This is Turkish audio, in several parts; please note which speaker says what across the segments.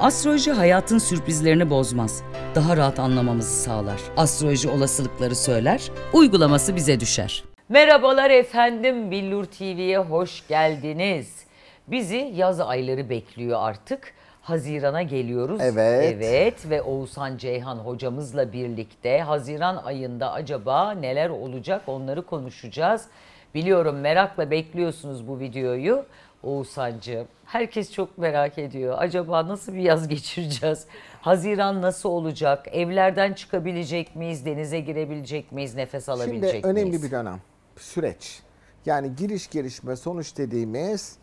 Speaker 1: Astroloji hayatın sürprizlerini bozmaz. Daha rahat anlamamızı sağlar. Astroloji olasılıkları söyler, uygulaması bize düşer.
Speaker 2: Merhabalar efendim, Billur TV'ye hoş geldiniz. Bizi yaz ayları bekliyor artık. Hazirana geliyoruz.
Speaker 3: Evet.
Speaker 2: Evet ve Oğuzhan Ceyhan hocamızla birlikte Haziran ayında acaba neler olacak onları konuşacağız. Biliyorum merakla bekliyorsunuz bu videoyu. Oğuzhancığım herkes çok merak ediyor. Acaba nasıl bir yaz geçireceğiz? Haziran nasıl olacak? Evlerden çıkabilecek miyiz? Denize girebilecek miyiz? Nefes alabilecek
Speaker 3: Şimdi önemli
Speaker 2: miyiz?
Speaker 3: bir dönem. Süreç. Yani giriş gelişme sonuç dediğimiz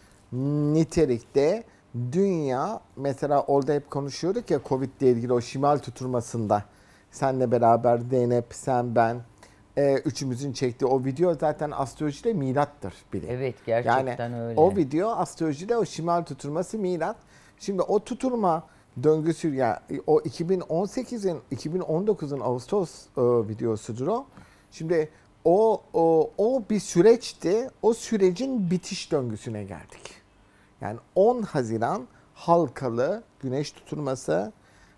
Speaker 3: nitelikte dünya mesela orada hep konuşuyorduk ya Covid ile ilgili o şimal tutulmasında senle beraber Zeynep, sen, ben e, üçümüzün çektiği o video zaten astrolojide milattır bile.
Speaker 2: Evet, gerçekten
Speaker 3: yani
Speaker 2: öyle.
Speaker 3: O video astrolojide o şimal tutulması milat. Şimdi o tutulma döngüsü ya o 2018'in 2019'un Ağustos e, videosudur o. Şimdi o, o o bir süreçti. O sürecin bitiş döngüsüne geldik. Yani 10 Haziran halkalı güneş tutulması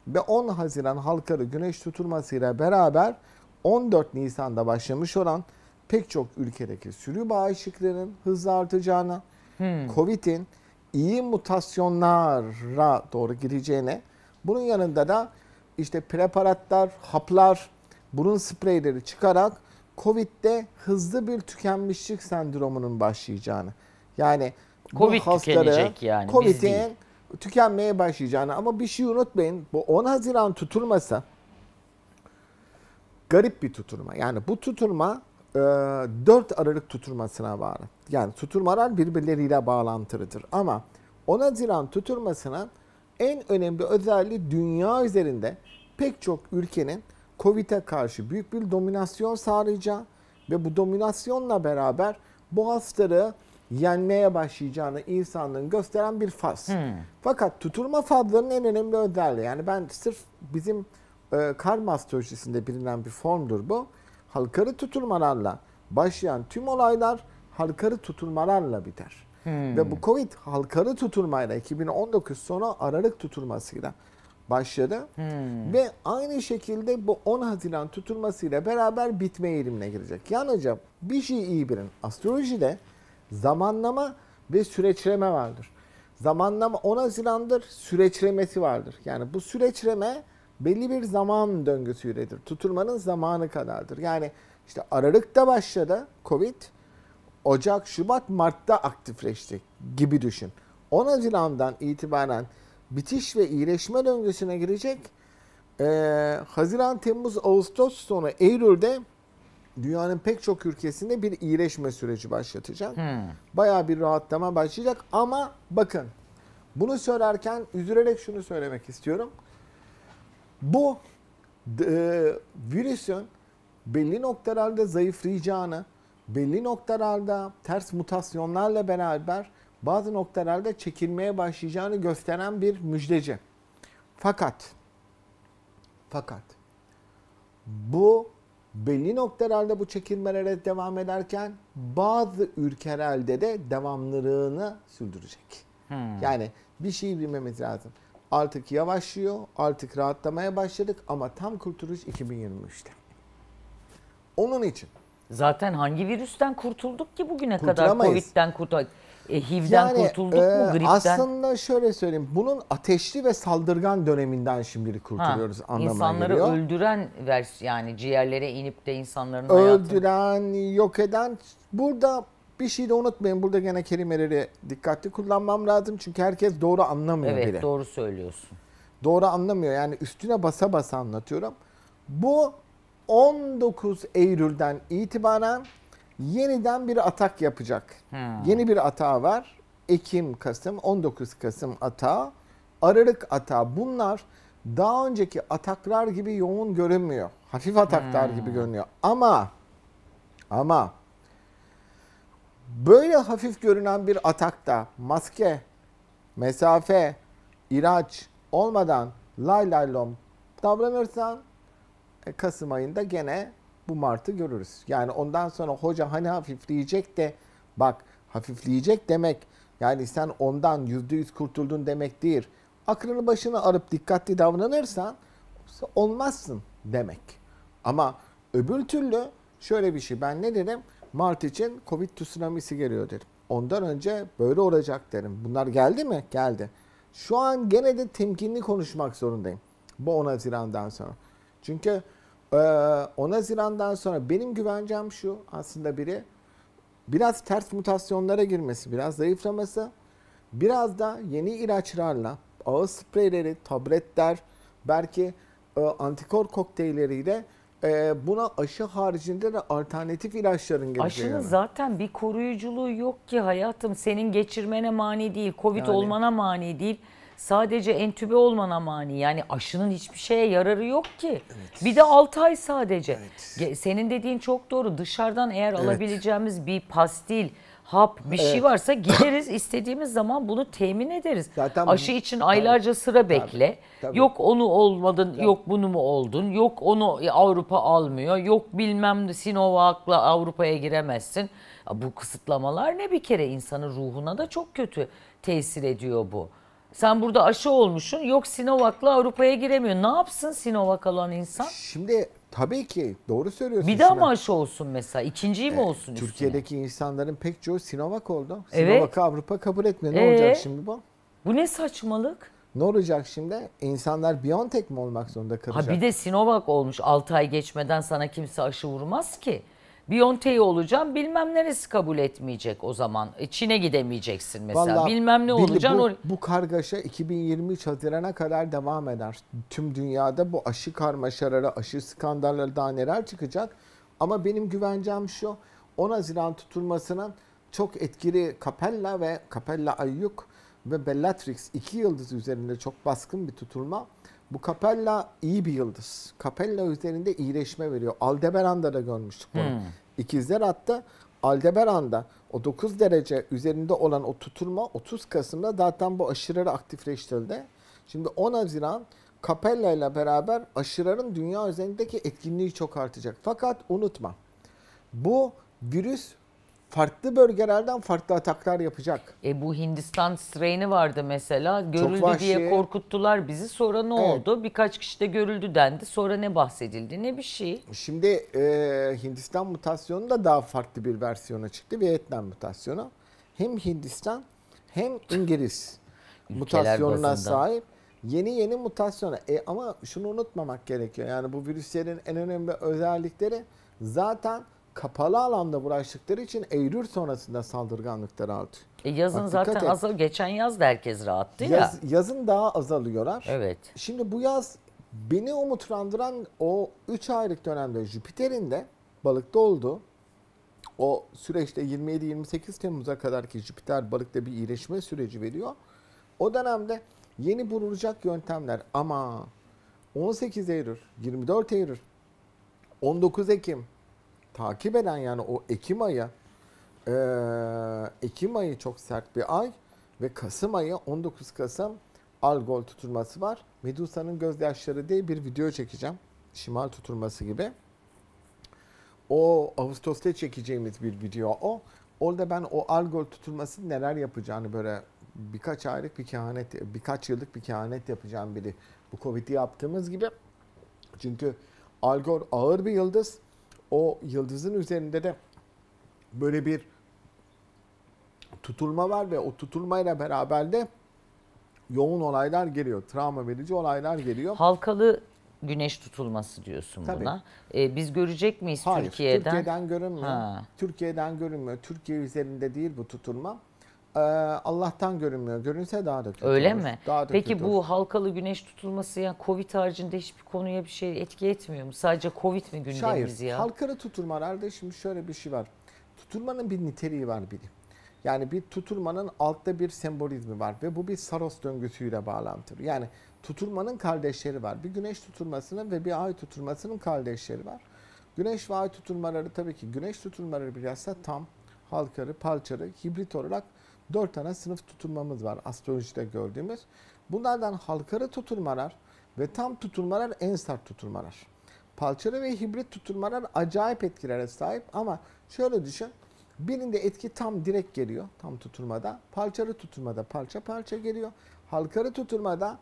Speaker 3: ve 10 Haziran halkalı güneş tutulmasıyla beraber 14 Nisan'da başlamış olan pek çok ülkedeki sürü bağışıklığının hızla artacağını, Covid'in iyi mutasyonlara doğru gireceğine, bunun yanında da işte preparatlar, haplar, burun spreyleri çıkarak Covid'de hızlı bir tükenmişlik sendromunun başlayacağını. Yani
Speaker 2: Covid tükenecek yani, biz değil.
Speaker 3: Covid'in tükenmeye başlayacağını ama bir şey unutmayın. Bu 10 Haziran tutulması garip bir tutulma. Yani bu tutulma e, 4 Aralık tutulmasına bağlı. Yani tutulmalar birbirleriyle bağlantılıdır. Ama 10 Haziran tutulmasının en önemli özelliği dünya üzerinde pek çok ülkenin Covid'e karşı büyük bir dominasyon sağlayacağı ve bu dominasyonla beraber bu hastalığı yenmeye başlayacağını insanlığın gösteren bir faz. Fakat tutulma fazlarının en önemli özelliği yani ben sırf bizim e, karma astrolojisinde bilinen bir formdur bu. Halkarı tutulmalarla başlayan tüm olaylar halkarı tutulmalarla biter. Ve bu Covid halkarı tutulmayla 2019 sonu Aralık tutulmasıyla başladı. Ve aynı şekilde bu 10 Haziran tutulmasıyla beraber bitme eğilimine girecek. Yalnızca bir şey iyi bilin. Astrolojide zamanlama ve süreçleme vardır. Zamanlama 10 Haziran'dır, süreçlemesi vardır. Yani bu süreçleme belli bir zaman döngüsüyledir. Tutulmanın zamanı kadardır. Yani işte Aralık'ta başladı Covid, Ocak, Şubat, Mart'ta aktifleşti gibi düşün. 10 Haziran'dan itibaren bitiş ve iyileşme döngüsüne girecek. Ee, Haziran, Temmuz, Ağustos sonu Eylül'de dünyanın pek çok ülkesinde bir iyileşme süreci başlatacak. Bayağı bir rahatlama başlayacak ama bakın bunu söylerken üzülerek şunu söylemek istiyorum. Bu e, virüsün belli noktalarda zayıflayacağını, belli noktalarda ters mutasyonlarla beraber bazı noktalarda çekilmeye başlayacağını gösteren bir müjdeci. Fakat fakat bu belli noktalarda bu çekilmelere devam ederken bazı ülkelerde de devamlılığını sürdürecek. Yani bir şey bilmemiz lazım. Artık yavaşlıyor, artık rahatlamaya başladık ama tam kurtuluş 2023'te. Onun için
Speaker 2: Zaten hangi virüsten kurtulduk ki bugüne kadar? Covid'den kurtulduk. E, HIV'den kurtulduk
Speaker 3: e,
Speaker 2: mu? Gripten?
Speaker 3: Aslında şöyle söyleyeyim. Bunun ateşli ve saldırgan döneminden şimdilik
Speaker 2: Ha,
Speaker 3: kurtuluyoruz anlamına
Speaker 2: İnsanları
Speaker 3: geliyor.
Speaker 2: öldüren vers yani ciğerlere inip de insanların hayatını...
Speaker 3: Öldüren, yok eden. Burada bir şey de unutmayın. Burada gene kelimeleri dikkatli kullanmam lazım. Çünkü herkes doğru anlamıyor
Speaker 2: Evet
Speaker 3: bile.
Speaker 2: doğru söylüyorsun.
Speaker 3: Doğru anlamıyor. Yani üstüne basa basa anlatıyorum. Bu 19 Eylül'den itibaren yeniden bir atak yapacak. Yeni bir atağı var. Ekim, Kasım, 19 Kasım atağı, Aralık atağı. Bunlar daha önceki ataklar gibi yoğun görünmüyor. Hafif ataklar gibi görünüyor. Ama ama böyle hafif görünen bir atakta maske, mesafe, ilaç olmadan lay lay lom davranırsan e, Kasım ayında gene bu Mart'ı görürüz. Yani ondan sonra hoca hani hafifleyecek de bak hafifleyecek demek yani sen ondan yüzde yüz kurtuldun demek değil. aklını başına arıp dikkatli davranırsan olmazsın demek. Ama öbür türlü şöyle bir şey ben ne dedim? Mart için Covid tsunamisi geliyor dedim. Ondan önce böyle olacak derim. Bunlar geldi mi? Geldi. Şu an gene de temkinli konuşmak zorundayım. Bu 10 Haziran'dan sonra. Çünkü e, 10 Haziran'dan sonra benim güvencem şu aslında biri biraz ters mutasyonlara girmesi, biraz zayıflaması, biraz da yeni ilaçlarla, ağız spreyleri, tabletler, belki e, antikor kokteylleriyle e, buna aşı haricinde de alternatif ilaçların geleceğini.
Speaker 2: Aşının zaten bir koruyuculuğu yok ki hayatım. Senin geçirmene mani değil, Covid
Speaker 3: Yani.
Speaker 2: olmana mani değil. Sadece entübe olmana mani. Yani aşının hiçbir şeye yararı yok ki. Bir de 6 ay sadece. Ge- Senin dediğin çok doğru. Dışarıdan eğer alabileceğimiz bir pastil, hap bir şey varsa gideriz istediğimiz zaman bunu temin ederiz.
Speaker 3: Zaten
Speaker 2: Aşı için aylarca sıra bekle.
Speaker 3: tabii.
Speaker 2: Yok onu olmadın, yok bunu mu oldun, yok onu Avrupa almıyor, yok bilmem Sinovac'la Avrupa'ya giremezsin. Bu kısıtlamalar ne bir kere insanın ruhuna da çok kötü tesir ediyor bu. Sen burada aşı olmuşsun, yok Sinovac'la Avrupa'ya giremiyor. Ne yapsın Sinovac alan insan?
Speaker 3: Şimdi tabii ki doğru söylüyorsun.
Speaker 2: Bir daha
Speaker 3: Sinem.
Speaker 2: mı aşı olsun mesela? İkinciyi mi olsun üstüne?
Speaker 3: Türkiye'deki insanların pek çoğu Sinovac oldu.
Speaker 2: Evet.
Speaker 3: Sinovac'ı Avrupa kabul etmiyor. Ne
Speaker 2: Ee?
Speaker 3: olacak şimdi bu?
Speaker 2: Bu ne saçmalık?
Speaker 3: Ne olacak şimdi? İnsanlar Biontech mi olmak zorunda kalacak?
Speaker 2: Ha bir de Sinovac olmuş 6 ay geçmeden sana kimse aşı vurmaz ki. Biontech olacağım bilmem neresi kabul etmeyecek o zaman. E, Çin'e gidemeyeceksin mesela.
Speaker 3: Vallahi
Speaker 2: bilmem ne
Speaker 3: bil-
Speaker 2: olacaksın.
Speaker 3: Bu, bu kargaşa 2023 Haziran'a kadar devam eder. Tüm dünyada bu aşı karmaşaları, aşı skandalları daha neler çıkacak. Ama benim güvencem şu. 10 Haziran tutulmasının çok etkili Capella ve Capella Ayyuk ve Bellatrix iki yıldız üzerinde çok baskın bir tutulma. Bu Capella iyi bir yıldız. Capella üzerinde iyileşme veriyor. Aldebaran'da da görmüştük bunu. İkizler hatta Aldebaran'da o 9 derece üzerinde olan o tutulma 30 Kasım'da zaten bu aşıları aktifleştirildi. Şimdi 10 Haziran Capella ile beraber aşıların dünya üzerindeki etkinliği çok artacak. Fakat unutma bu virüs farklı bölgelerden farklı ataklar yapacak.
Speaker 2: E bu Hindistan straini vardı mesela. Görüldü
Speaker 3: vahşi.
Speaker 2: diye korkuttular bizi. Sonra ne
Speaker 3: Evet.
Speaker 2: oldu? Birkaç kişi de görüldü dendi. Sonra ne bahsedildi? Ne bir şey.
Speaker 3: Şimdi e, Hindistan mutasyonu da daha farklı bir versiyona çıktı. Vietnam mutasyonu. Hem Hindistan hem İngiliz mutasyonuna
Speaker 2: bazında.
Speaker 3: sahip. Yeni yeni mutasyona. E, ama şunu unutmamak gerekiyor. Yani bu virüslerin en önemli özellikleri zaten kapalı alanda bulaştıkları için Eylül sonrasında saldırganlıkları artıyor.
Speaker 2: E yazın
Speaker 3: Bak,
Speaker 2: zaten
Speaker 3: et.
Speaker 2: azal. Geçen yaz da herkes rahattı ya.
Speaker 3: Yaz, yazın daha azalıyorlar.
Speaker 2: Evet.
Speaker 3: Şimdi bu yaz beni umutlandıran o 3 aylık dönemde Jüpiter'in de balıkta olduğu o süreçte 27-28 Temmuz'a kadar ki Jüpiter balıkta bir iyileşme süreci veriyor. O dönemde yeni bulunacak yöntemler ama 18 Eylül, 24 Eylül, 19 Ekim takip eden yani o Ekim ayı eee, Ekim ayı çok sert bir ay ve Kasım ayı 19 Kasım Algol tutulması var. Medusa'nın gözyaşları diye bir video çekeceğim. Şimal tutulması gibi. O Ağustos'ta çekeceğimiz bir video o. Orada ben o Algol tutulması neler yapacağını böyle birkaç aylık bir kehanet, birkaç yıllık bir kehanet yapacağım biri. Bu Covid'i yaptığımız gibi. Çünkü Algol ağır bir yıldız. O yıldızın üzerinde de böyle bir tutulma var ve o tutulmayla beraber de yoğun olaylar geliyor. Travma verici olaylar geliyor.
Speaker 2: Halkalı güneş tutulması diyorsun
Speaker 3: Tabii.
Speaker 2: buna. E, biz görecek miyiz
Speaker 3: Hayır,
Speaker 2: Türkiye'den?
Speaker 3: Türkiye'den görünmüyor.
Speaker 2: Ha.
Speaker 3: Türkiye'den görünmüyor. Türkiye üzerinde değil bu tutulma. Ee, Allah'tan görünmüyor. Görünse daha da kötü
Speaker 2: Öyle
Speaker 3: olur.
Speaker 2: mi?
Speaker 3: Daha da
Speaker 2: Peki
Speaker 3: kötü
Speaker 2: bu
Speaker 3: olur.
Speaker 2: halkalı güneş tutulması ya Covid haricinde hiçbir konuya bir şey etki etmiyor mu? Sadece Covid mi gündemimiz
Speaker 3: Hayır.
Speaker 2: ya?
Speaker 3: Halkalı tutulmalarda şimdi şöyle bir şey var. Tutulmanın bir niteliği var biri. Yani bir tutulmanın altta bir sembolizmi var ve bu bir Saros döngüsüyle bağlantılı. Yani tutulmanın kardeşleri var. Bir güneş tutulmasının ve bir ay tutulmasının kardeşleri var. Güneş ve ay tutulmaları tabii ki güneş tutulmaları bilhassa tam, halkarı, palçarı, hibrit olarak dört tane sınıf tutulmamız var astrolojide gördüğümüz. Bunlardan halkarı tutulmalar ve tam tutulmalar en sert tutulmalar. Palçalı ve hibrit tutulmalar acayip etkilere sahip ama şöyle düşün. Birinde etki tam direkt geliyor tam tutulmada. Palçalı tutulmada parça parça geliyor. halkarı tutulmada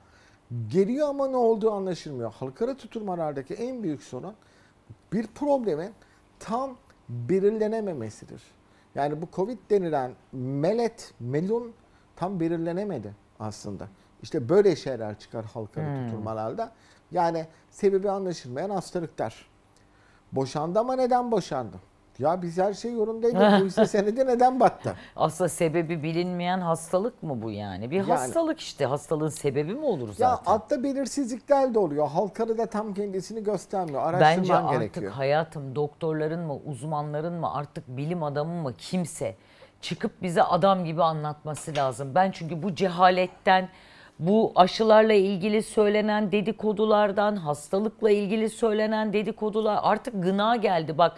Speaker 3: geliyor ama ne olduğu anlaşılmıyor. Halkarı tutulmalardaki en büyük sorun bir problemin tam belirlenememesidir. Yani bu Covid denilen melet, melun tam belirlenemedi aslında. İşte böyle şeyler çıkar halkarı
Speaker 2: Hmm.
Speaker 3: tutulmalarda. Yani sebebi anlaşılmayan hastalıklar. Boşandı ama neden boşandı? Ya biz her şey yolundaydı. Bu hisse senedi neden battı?
Speaker 2: Aslında sebebi bilinmeyen hastalık mı bu yani? Bir
Speaker 3: Yani-
Speaker 2: hastalık işte. Hastalığın sebebi mi olur
Speaker 3: Ya
Speaker 2: zaten?
Speaker 3: altta belirsizlikler de oluyor. Halkarı da tam kendisini göstermiyor. Araştırman
Speaker 2: Bence artık
Speaker 3: gerekiyor.
Speaker 2: hayatım doktorların mı, uzmanların mı, artık bilim adamı mı kimse çıkıp bize adam gibi anlatması lazım. Ben çünkü bu cehaletten, bu aşılarla ilgili söylenen dedikodulardan, hastalıkla ilgili söylenen dedikodular artık gına geldi. Bak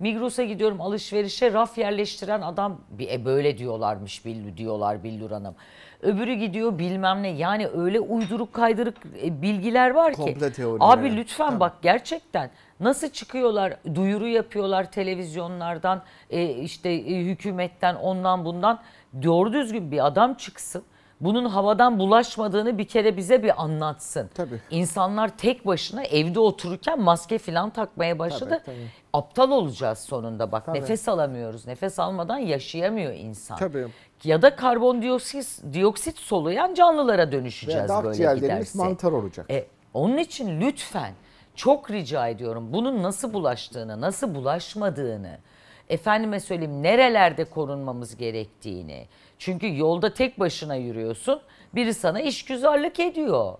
Speaker 2: Migros'a gidiyorum alışverişe raf yerleştiren adam e, böyle diyorlarmış Billur diyorlar Billur Hanım. Öbürü gidiyor bilmem ne yani öyle uyduruk kaydırık e, bilgiler var ki.
Speaker 3: Komple teorileri.
Speaker 2: Abi lütfen
Speaker 3: Tabii.
Speaker 2: bak gerçekten nasıl çıkıyorlar duyuru yapıyorlar televizyonlardan e, işte e, hükümetten ondan bundan doğru düzgün bir adam çıksın. Bunun havadan bulaşmadığını bir kere bize bir anlatsın.
Speaker 3: Tabii.
Speaker 2: İnsanlar tek başına evde otururken maske falan takmaya başladı.
Speaker 3: Tabii, tabii.
Speaker 2: Aptal olacağız sonunda bak.
Speaker 3: Tabii.
Speaker 2: Nefes alamıyoruz. Nefes almadan yaşayamıyor insan.
Speaker 3: Tabii.
Speaker 2: Ya da karbondioksit dioksit soluyan canlılara dönüşeceğiz
Speaker 3: Ve
Speaker 2: böyle giderse.
Speaker 3: mantar olacak.
Speaker 2: E, onun için lütfen çok rica ediyorum bunun nasıl bulaştığını, nasıl bulaşmadığını, efendime söyleyeyim nerelerde korunmamız gerektiğini. Çünkü yolda tek başına yürüyorsun, biri sana işgüzarlık ediyor.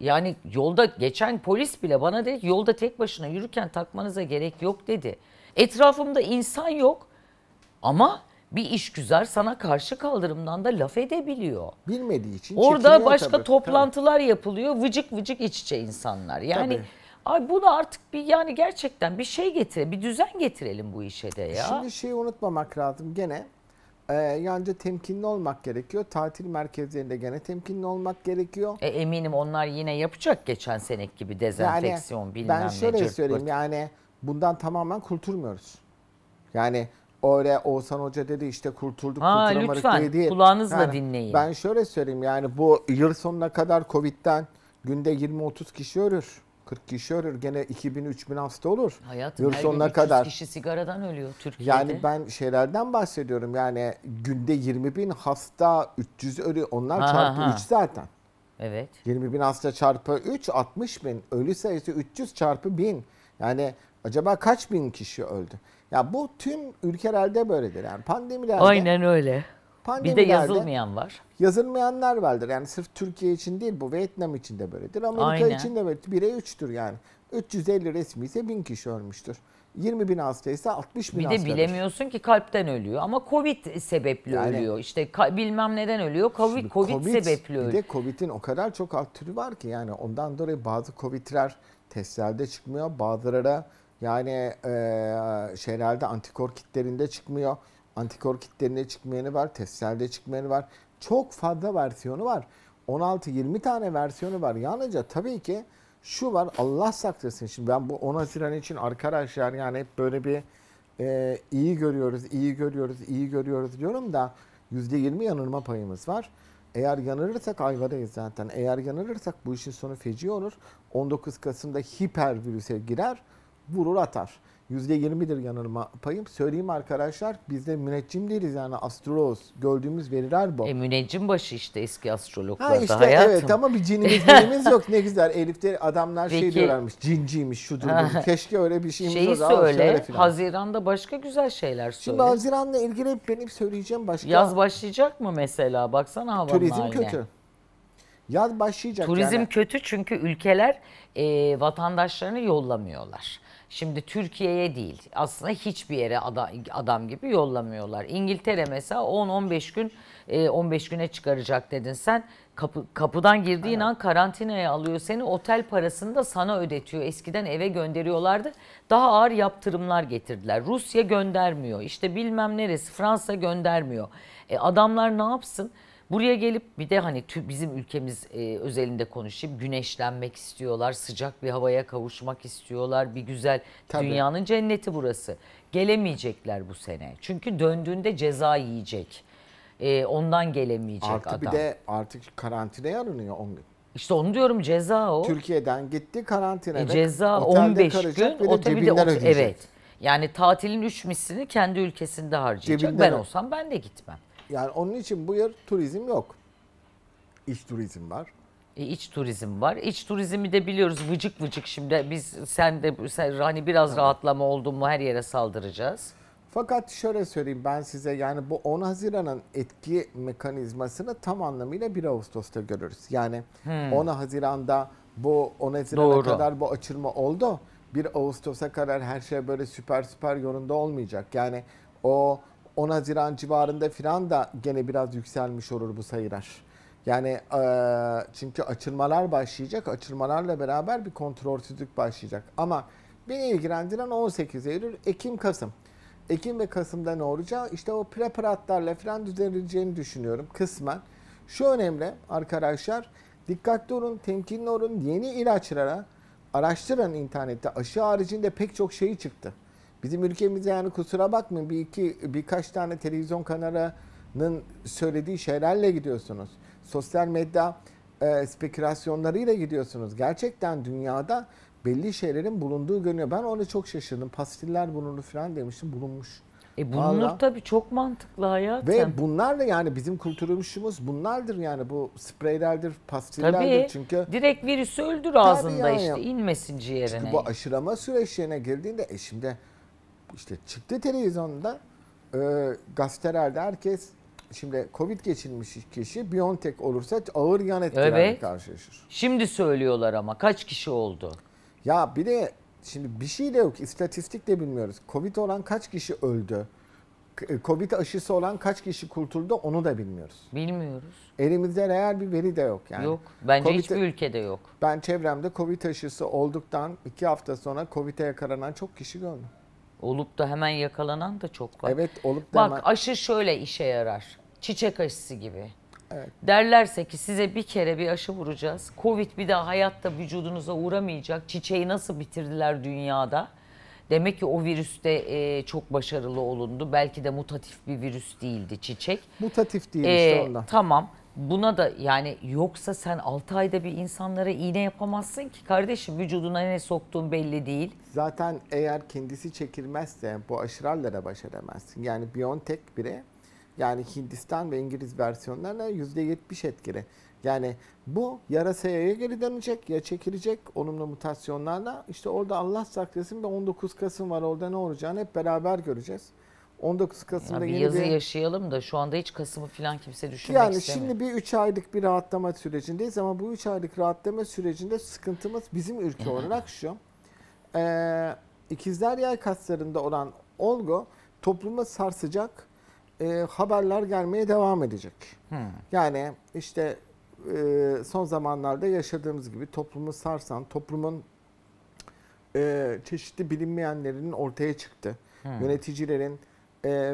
Speaker 2: Yani yolda geçen polis bile bana dedi yolda tek başına yürürken takmanıza gerek yok dedi. Etrafımda insan yok ama bir işgüzar sana karşı kaldırımdan da laf edebiliyor.
Speaker 3: Bilmediği için
Speaker 2: Orada başka
Speaker 3: tabii.
Speaker 2: toplantılar yapılıyor. Vıcık vıcık iç içe insanlar. Yani
Speaker 3: Tabii.
Speaker 2: Ay bunu artık bir yani gerçekten bir şey getire, bir düzen getirelim bu işe de ya.
Speaker 3: Şimdi şeyi unutmamak lazım gene. E, yalnızca temkinli olmak gerekiyor. Tatil merkezlerinde gene temkinli olmak gerekiyor.
Speaker 2: E, eminim onlar yine yapacak geçen senek gibi dezenfeksiyon bilmem
Speaker 3: ben
Speaker 2: ne.
Speaker 3: şöyle
Speaker 2: cırt
Speaker 3: söyleyeyim
Speaker 2: pırt.
Speaker 3: yani bundan tamamen kurtulmuyoruz. Yani öyle Oğuzhan Hoca dedi işte kurtulduk
Speaker 2: Ha,
Speaker 3: kurtulamadık
Speaker 2: lütfen,
Speaker 3: diye
Speaker 2: kulağınızla dinleyin.
Speaker 3: Ben şöyle söyleyeyim yani bu yıl sonuna kadar Covid'den günde 20-30 kişi ölür. 40 kişi ölür. Gene 2000-3000 hasta olur.
Speaker 2: Hayatım
Speaker 3: yıl
Speaker 2: her
Speaker 3: sonuna
Speaker 2: gün 300
Speaker 3: kadar.
Speaker 2: kişi sigaradan ölüyor Türkiye'de.
Speaker 3: Yani ben şeylerden bahsediyorum yani günde 20 bin hasta 300 ölü onlar
Speaker 2: Ha,
Speaker 3: çarpı
Speaker 2: ha.
Speaker 3: 3 zaten.
Speaker 2: Evet.
Speaker 3: 20 bin hasta çarpı 3 60 bin ölü sayısı 300 çarpı 1000 yani acaba kaç bin kişi öldü? Ya bu tüm ülkelerde böyledir yani pandemilerde
Speaker 2: Aynen öyle. Bir de
Speaker 3: pandemilerde
Speaker 2: yazılmayan var.
Speaker 3: yazılmayanlar vardır. Yani sırf Türkiye için değil bu Vietnam için de böyledir. Amerika
Speaker 2: Aynen.
Speaker 3: için de böyle 1'e 3'tür yani. 350 resmi ise 1000 kişi ölmüştür. 20 bin hastaysa 60 bin
Speaker 2: Bir de
Speaker 3: hastadır.
Speaker 2: bilemiyorsun ki kalpten ölüyor ama Covid sebepli
Speaker 3: Yani-
Speaker 2: ölüyor. İşte bilmem neden ölüyor. Covid,
Speaker 3: Şimdi
Speaker 2: COVID, sebepli
Speaker 3: Bir
Speaker 2: ölüyor.
Speaker 3: de Covid'in o kadar çok alt türü var ki yani ondan dolayı bazı Covid'ler testlerde çıkmıyor. Bazıları yani e, şeylerde antikor kitlerinde çıkmıyor. Antikor kitlerinde çıkmayanı var, testlerde çıkmayanı var. Çok fazla versiyonu var. 16-20 tane versiyonu var. Yalnızca tabii ki şu var Allah saklasın. Şimdi ben bu 10 Haziran için arkadaşlar yani hep böyle bir e, iyi görüyoruz, iyi görüyoruz, iyi görüyoruz diyorum da %20 yanılma payımız var. Eğer yanılırsak ayvadayız zaten. Eğer yanılırsak bu işin sonu feci olur. 19 Kasım'da hiper virüse girer, vurur atar. %20'dir yanılma payım. Söyleyeyim arkadaşlar biz de müneccim değiliz yani astroloz. Gördüğümüz veriler bu.
Speaker 2: E, müneccim başı işte eski astrologlarda
Speaker 3: Ha işte
Speaker 2: hayatım.
Speaker 3: evet ama bir cinimiz cinimiz yok ne güzel. Elif'te adamlar şey
Speaker 2: Peki-
Speaker 3: diyorlarmış cinciymiş şudur budur. Keşke öyle bir şeyimiz
Speaker 2: Şeyi
Speaker 3: olsa. Şöyle
Speaker 2: söyle,
Speaker 3: filan.
Speaker 2: Haziran'da başka güzel şeyler
Speaker 3: Şimdi
Speaker 2: söyle.
Speaker 3: Haziran'la ilgili benim söyleyeceğim başka.
Speaker 2: Yaz başlayacak mı mesela? Baksana havanın
Speaker 3: Turizm
Speaker 2: haline.
Speaker 3: kötü. Yaz başlayacak
Speaker 2: Turizm
Speaker 3: yani.
Speaker 2: kötü çünkü ülkeler e, vatandaşlarını yollamıyorlar. Şimdi Türkiye'ye değil aslında hiçbir yere ada- adam gibi yollamıyorlar. İngiltere mesela 10-15 gün e, 15 güne çıkaracak dedin sen. Kapı, kapıdan girdiğin an karantinaya alıyor seni. Otel parasını da sana ödetiyor. Eskiden eve gönderiyorlardı. Daha ağır yaptırımlar getirdiler. Rusya göndermiyor. İşte bilmem neresi Fransa göndermiyor. E, adamlar ne yapsın? Buraya gelip bir de hani bizim ülkemiz e, özelinde konuşayım. Güneşlenmek istiyorlar, sıcak bir havaya kavuşmak istiyorlar. Bir güzel
Speaker 3: Tabii.
Speaker 2: dünyanın cenneti burası. Gelemeyecekler bu sene. Çünkü döndüğünde ceza yiyecek. e, ondan gelemeyecek
Speaker 3: Artı
Speaker 2: adam.
Speaker 3: bir de artık karantinaya alınıyor 10 gün.
Speaker 2: İşte onu diyorum ceza o.
Speaker 3: Türkiye'den gitti karantinaya.
Speaker 2: E, ceza
Speaker 3: otelde
Speaker 2: 15
Speaker 3: kalacak
Speaker 2: gün
Speaker 3: ve de
Speaker 2: tabii de
Speaker 3: ödeyecek.
Speaker 2: evet. Yani tatilin 3 mislini kendi ülkesinde harcayacak.
Speaker 3: Cebinden
Speaker 2: ben olsam ben de gitmem.
Speaker 3: Yani onun için bu yıl turizm yok. İç turizm var.
Speaker 2: E, iç turizm var. İç turizmi de biliyoruz vıcık vıcık şimdi biz sen de sen, hani biraz rahatlama oldu mu her yere saldıracağız.
Speaker 3: Fakat şöyle söyleyeyim ben size yani bu 10 Haziran'ın etki mekanizmasını tam anlamıyla 1 Ağustos'ta görürüz. Yani 10 Haziran'da bu 10 Haziran'a
Speaker 2: Hmm. Doğru.
Speaker 3: kadar bu açılma oldu. 1 Ağustos'a kadar her şey böyle süper süper yolunda olmayacak. Yani o 10 Haziran civarında filan da gene biraz yükselmiş olur bu sayılar. Yani eee, çünkü açılmalar başlayacak. Açılmalarla beraber bir kontrolsüzlük başlayacak. Ama beni ilgilendiren 18 Eylül, Ekim, Kasım. Ekim ve Kasım'da ne olacağı işte o preparatlarla falan düzeleceğini düşünüyorum kısmen. Şu önemli arkadaşlar dikkatli olun, temkinli olun. Yeni ilaçlara araştırın internette. Aşı haricinde pek çok şey çıktı. Bizim ülkemizde yani kusura bakmayın bir iki birkaç tane televizyon kanalının söylediği şeylerle gidiyorsunuz. Sosyal medya e, spekülasyonlarıyla gidiyorsunuz. Gerçekten dünyada belli şeylerin bulunduğu görünüyor. Ben ona çok şaşırdım. Pastiller bulunur falan demiştim. Bulunmuş.
Speaker 2: E bulunur
Speaker 3: Vallahi.
Speaker 2: tabii çok mantıklı hayatım.
Speaker 3: Ve bunlar da yani bizim kültürümüzümüz bunlardır yani bu spreylerdir, pastillerdir.
Speaker 2: Tabii.
Speaker 3: Çünkü
Speaker 2: Direkt virüsü öldür ağzında
Speaker 3: yani.
Speaker 2: işte inmesin ciğerine.
Speaker 3: Çünkü bu aşılama süreçlerine girdiğinde e şimdi işte çıktı televizyonda e, gazetelerde herkes şimdi Covid geçirmiş kişi Biontech olursa ağır yan etkilerle
Speaker 2: Evet.
Speaker 3: karşılaşır.
Speaker 2: Şimdi söylüyorlar ama kaç kişi oldu?
Speaker 3: Ya bir de şimdi bir şey de yok. istatistik de bilmiyoruz. Covid olan kaç kişi öldü? K- Covid aşısı olan kaç kişi kurtuldu onu da bilmiyoruz.
Speaker 2: Bilmiyoruz.
Speaker 3: Elimizde real bir veri de yok. Yani
Speaker 2: yok. Bence
Speaker 3: Covid-
Speaker 2: hiçbir ülkede yok.
Speaker 3: Ben çevremde Covid aşısı olduktan iki hafta sonra Covid'e yakalanan çok kişi gördüm.
Speaker 2: Olup da hemen yakalanan da çok var.
Speaker 3: Evet olup da
Speaker 2: Bak
Speaker 3: hemen-
Speaker 2: aşı şöyle işe yarar. Çiçek aşısı gibi.
Speaker 3: Evet.
Speaker 2: Derlerse ki size bir kere bir aşı vuracağız. Covid bir daha hayatta vücudunuza uğramayacak. Çiçeği nasıl bitirdiler dünyada? Demek ki o virüste e, çok başarılı olundu. Belki de mutatif bir virüs değildi çiçek.
Speaker 3: mutatif değil
Speaker 2: Ee,
Speaker 3: işte ondan.
Speaker 2: Tamam. Buna da yani yoksa sen 6 ayda bir insanlara iğne yapamazsın ki kardeşim vücuduna ne soktuğun belli değil.
Speaker 3: Zaten eğer kendisi çekilmezse bu aşılarla da baş edemezsin. Yani BioNTech bile yani Hindistan ve İngiliz versiyonlarına %70 etkili. Yani bu yarasaya ya geri dönecek ya çekilecek olumlu mutasyonlarla. İşte orada Allah saklasın ve 19 Kasım var orada ne olacağını hep beraber göreceğiz. 19
Speaker 2: Ya
Speaker 3: Kasım'da
Speaker 2: bir
Speaker 3: yeni
Speaker 2: yazı
Speaker 3: bir...
Speaker 2: yaşayalım da şu anda hiç Kasım'ı falan kimse düşünmek
Speaker 3: Yani
Speaker 2: istemiyor.
Speaker 3: şimdi bir 3 aylık bir rahatlama sürecindeyiz ama bu 3 aylık rahatlama sürecinde sıkıntımız bizim ülke olarak şu. Ee, ikizler yay kaslarında olan olgu topluma sarsacak e, haberler gelmeye devam edecek. Yani işte e, son zamanlarda yaşadığımız gibi toplumu sarsan, toplumun e, çeşitli bilinmeyenlerinin ortaya çıktı. Yöneticilerin e,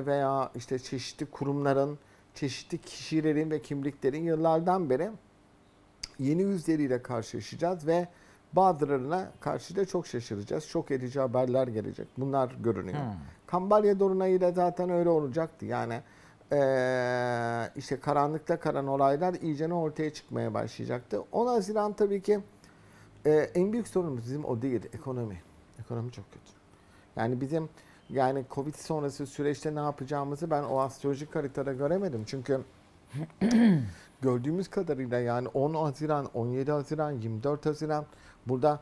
Speaker 3: veya işte çeşitli kurumların, çeşitli kişilerin ve kimliklerin yıllardan beri yeni yüzleriyle karşılaşacağız ve bazılarına karşı da çok şaşıracağız. Çok edici haberler gelecek. Bunlar görünüyor. Kambalya Dolunay'ıyla zaten öyle olacaktı. Yani eee, işte karanlıkta karan olaylar iyicene ortaya çıkmaya başlayacaktı. 10 Haziran tabii ki eee, en büyük sorunumuz bizim o değil. Ekonomi. Ekonomi çok kötü. Yani bizim yani Covid sonrası süreçte ne yapacağımızı ben o astrolojik haritada göremedim. Çünkü gördüğümüz kadarıyla yani 10 Haziran, 17 Haziran, 24 Haziran burada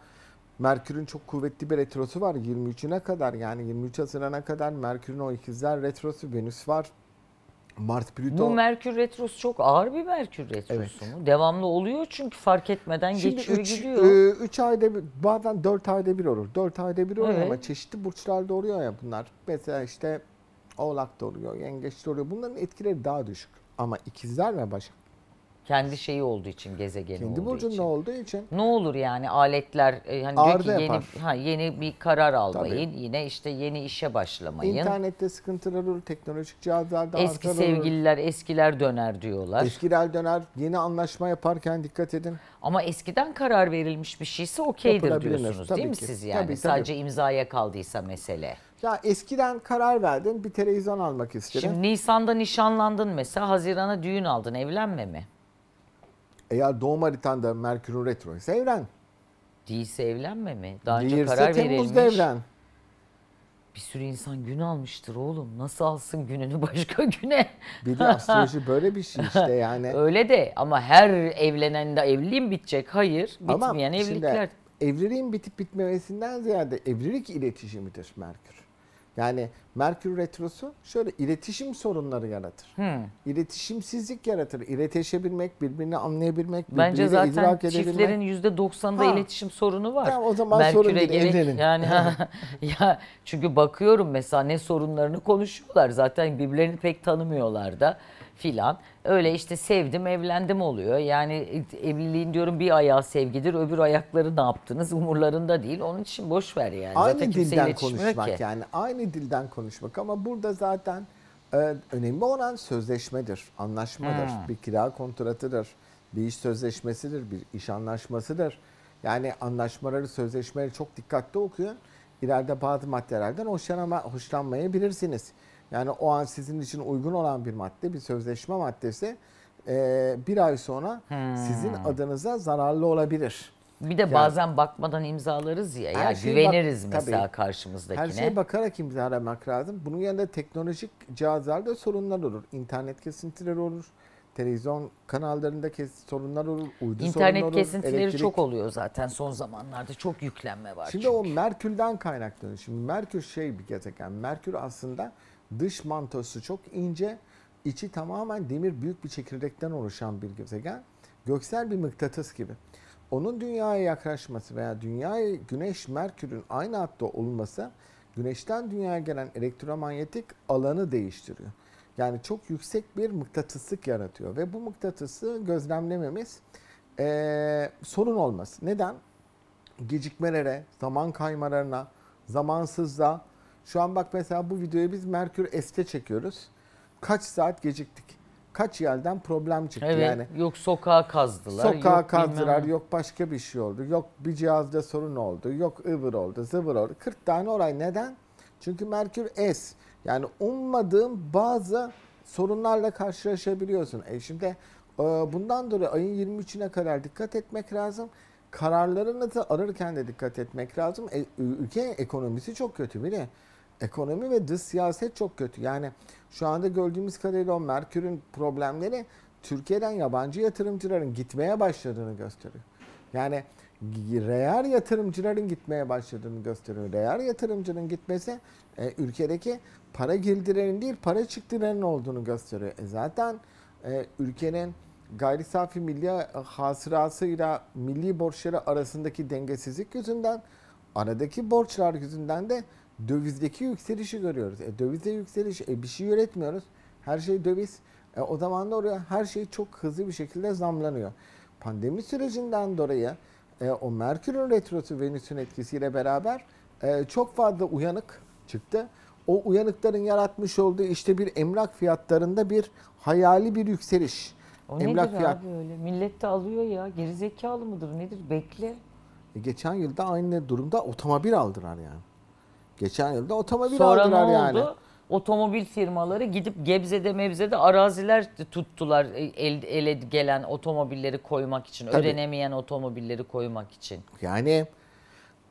Speaker 3: Merkür'ün çok kuvvetli bir retrosu var 23'üne kadar yani 23 Haziran'a kadar Merkür'ün o ikizler retrosu Venüs var. Mars Plüto.
Speaker 2: Bu Merkür Retrosu çok ağır bir Merkür Retrosu mu? Devamlı oluyor çünkü fark etmeden geçiyor gidiyor.
Speaker 3: 3 ayda bir, bazen 4 ayda bir olur. 4 ayda bir oluyor
Speaker 2: Evet.
Speaker 3: ama çeşitli burçlarda oluyor ya bunlar. Mesela işte Oğlak'ta oluyor, Yengeç'te oluyor. Bunların etkileri daha düşük. Ama ikizler ve Başak
Speaker 2: Kendi şeyi olduğu için gezegeni
Speaker 3: Kendi
Speaker 2: olduğu
Speaker 3: burcunda
Speaker 2: için.
Speaker 3: olduğu için
Speaker 2: Ne olur yani aletler e, hani diyor ki yeni
Speaker 3: yapar.
Speaker 2: ha yeni bir karar almayın. Yine işte yeni işe başlamayın.
Speaker 3: internette sıkıntılar olur, teknolojik cihazlarda
Speaker 2: Eski
Speaker 3: arızalar olur.
Speaker 2: sevgililer eskiler döner diyorlar.
Speaker 3: Eskiler döner, yeni anlaşma yaparken dikkat edin.
Speaker 2: Ama eskiden karar verilmiş bir şeyse okeydir
Speaker 3: Yapılabilir,
Speaker 2: diyorsunuz
Speaker 3: tabii
Speaker 2: değil mi
Speaker 3: ki.
Speaker 2: siz yani?
Speaker 3: Tabii, tabii.
Speaker 2: Sadece imzaya kaldıysa mesele.
Speaker 3: Ya eskiden karar verdin, bir televizyon almak istedin.
Speaker 2: Şimdi Nisan'da nişanlandın mesela, Haziran'a düğün aldın, evlenme mi?
Speaker 3: Eğer doğum haritanda Merkür retro ise evren.
Speaker 2: Değilse evlenme mi? Daha önce
Speaker 3: Değilse
Speaker 2: karar
Speaker 3: Temmuz'da
Speaker 2: verilmiş.
Speaker 3: evren.
Speaker 2: Bir sürü insan gün almıştır oğlum. Nasıl alsın gününü başka güne?
Speaker 3: Bir de astroloji böyle bir şey işte yani.
Speaker 2: Öyle de ama her evlenen de evliliğim bitecek. Hayır,
Speaker 3: Ama
Speaker 2: bitmeyen
Speaker 3: şimdi
Speaker 2: evlilikler.
Speaker 3: evliliğin bitip bitmemesinden ziyade evlilik iletişimidir Merkür. Yani Merkür retrosu şöyle iletişim sorunları yaratır.
Speaker 2: Hmm.
Speaker 3: İletişimsizlik yaratır. İletişebilmek, birbirini anlayabilmek,
Speaker 2: Bence
Speaker 3: birbiriyle
Speaker 2: zaten
Speaker 3: idrak edebilmek.
Speaker 2: çiftlerin yüzde doksanında
Speaker 3: Ha.
Speaker 2: iletişim sorunu var.
Speaker 3: Tamam, o zaman sorun değil,
Speaker 2: gerek-
Speaker 3: evlenin.
Speaker 2: Yani ya çünkü bakıyorum mesela ne sorunlarını konuşuyorlar. Zaten birbirlerini pek tanımıyorlar da filan. Öyle işte sevdim evlendim oluyor. Yani evliliğin diyorum bir ayağı sevgidir öbür ayakları ne yaptınız umurlarında değil. Onun için boş ver yani.
Speaker 3: Aynı
Speaker 2: zaten
Speaker 3: dilden konuşmak
Speaker 2: ki.
Speaker 3: yani aynı dilden konuşmak ama burada zaten e, önemli olan sözleşmedir, anlaşmadır,
Speaker 2: Hmm.
Speaker 3: bir kira kontratıdır, bir iş sözleşmesidir, bir iş anlaşmasıdır. Yani anlaşmaları, sözleşmeleri çok dikkatli okuyun. İleride bazı maddelerden hoşlanama, hoşlanmayabilirsiniz. Yani o an sizin için uygun olan bir madde, bir sözleşme maddesi e, bir ay sonra
Speaker 2: Hmm.
Speaker 3: sizin adınıza zararlı olabilir.
Speaker 2: Bir de bazen bakmadan imzalarız ya. Ya güveniriz
Speaker 3: bak-
Speaker 2: mesela
Speaker 3: tabii.
Speaker 2: karşımızdakine.
Speaker 3: Her şeye bakarak imzalamak lazım. Bunun yanında teknolojik cihazlarda sorunlar olur. İnternet kesintileri olur. Televizyon kanallarında kes sorunlar olur. Uydu
Speaker 2: İnternet
Speaker 3: olur.
Speaker 2: kesintileri
Speaker 3: elektrik-
Speaker 2: çok oluyor zaten son zamanlarda. Çok yüklenme var
Speaker 3: Şimdi
Speaker 2: çünkü.
Speaker 3: o Merkür'den kaynaklanıyor. Şimdi Merkür şey bir gezegen. Merkür aslında dış mantosu çok ince, içi tamamen demir büyük bir çekirdekten oluşan bir gezegen. Göksel bir mıknatıs gibi. Onun dünyaya yaklaşması veya dünyaya Güneş Merkür'ün aynı hatta olması Güneşten dünyaya gelen elektromanyetik alanı değiştiriyor. Yani çok yüksek bir mıknatıslık yaratıyor ve bu mıknatısı gözlemlememiz eee, sorun olması. Neden? gecikmelere, zaman kaymalarına, zamansızlığa. Şu an bak mesela bu videoyu biz Merkür S'te çekiyoruz. Kaç saat geciktik? Kaç yerden problem çıktı
Speaker 2: Evet,
Speaker 3: yani.
Speaker 2: yok sokağa kazdılar.
Speaker 3: Sokağa
Speaker 2: yok
Speaker 3: kazdılar,
Speaker 2: bilmem-
Speaker 3: yok başka bir şey oldu, yok bir cihazda sorun oldu, yok ıvır oldu, zıvır oldu. 40 tane olay. Neden? Çünkü Merkür S. Yani ummadığın bazı sorunlarla karşılaşabiliyorsun. E şimdi e, bundan dolayı ayın 23'üne kadar dikkat etmek lazım. Kararlarınızı alırken de dikkat etmek lazım. E, ülke ekonomisi çok kötü bile. Ekonomi ve dış siyaset çok kötü. Yani şu anda gördüğümüz kadarıyla o Merkür'ün problemleri Türkiye'den yabancı yatırımcıların gitmeye başladığını gösteriyor. Yani reel yatırımcıların gitmeye başladığını gösteriyor. Reel yatırımcının gitmesi e, ülkedeki para girdilerin değil para çıktılarının olduğunu gösteriyor. E zaten e, ülkenin gayri safi milli hasırasıyla milli borçları arasındaki dengesizlik yüzünden aradaki borçlar yüzünden de dövizdeki yükselişi görüyoruz. E, dövizde yükseliş, e, bir şey üretmiyoruz. Her şey döviz. E, o zaman da oraya her şey çok hızlı bir şekilde zamlanıyor. Pandemi sürecinden dolayı e, o Merkür'ün retrosu Venüs'ün etkisiyle beraber e, çok fazla uyanık çıktı. O uyanıkların yaratmış olduğu işte bir emlak fiyatlarında bir hayali bir yükseliş.
Speaker 2: O
Speaker 3: emlak
Speaker 2: nedir abi öyle? Millet de alıyor ya. Gerizekalı mıdır nedir? Bekle.
Speaker 3: E, geçen yılda aynı durumda otomobil aldılar yani. Geçen yılda otomobil
Speaker 2: Sonra ne
Speaker 3: aldılar
Speaker 2: oldu?
Speaker 3: yani.
Speaker 2: Otomobil firmaları gidip Gebze'de mevzede araziler tuttular e, el, ele gelen otomobilleri koymak için.
Speaker 3: Tabii.
Speaker 2: Ödenemeyen otomobilleri koymak için.
Speaker 3: Yani